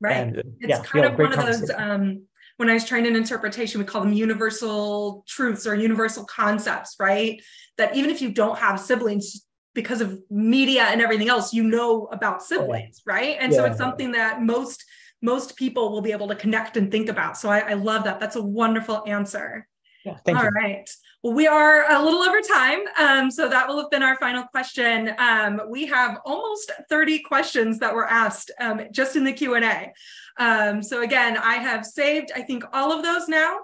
Right. And, uh, it's yeah, kind of one of those, um, when I was trained in interpretation, we call them universal truths or universal concepts, right? That even if you don't have siblings, because of media and everything else, you know about siblings, right? And yeah. so it's something that most most people will be able to connect and think about. So I, I love that. That's a wonderful answer. Yeah, thank All you. right. Well, we are a little over time. Um, so that will have been our final question. Um, we have almost 30 questions that were asked um, just in the Q&A. Um, so again, I have saved, I think, all of those now.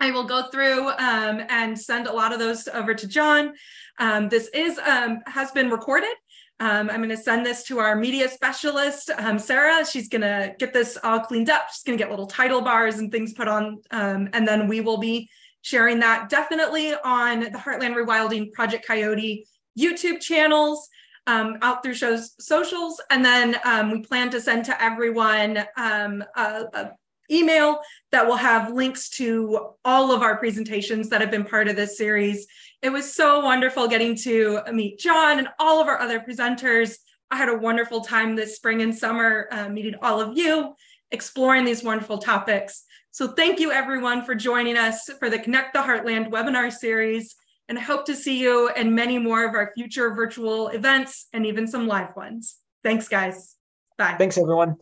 I will go through um, and send a lot of those over to John. Um, this is um, has been recorded. Um, I'm going to send this to our media specialist, um, Sarah. She's going to get this all cleaned up. She's going to get little title bars and things put on, um, and then we will be sharing that definitely on the Heartland Rewilding Project Coyote YouTube channels. Um, out through shows socials and then um, we plan to send to everyone um, a, a, email that will have links to all of our presentations that have been part of this series. It was so wonderful getting to meet John and all of our other presenters. I had a wonderful time this spring and summer uh, meeting all of you, exploring these wonderful topics. So thank you everyone for joining us for the Connect the Heartland webinar series. And I hope to see you in many more of our future virtual events and even some live ones. Thanks guys. Bye. Thanks everyone.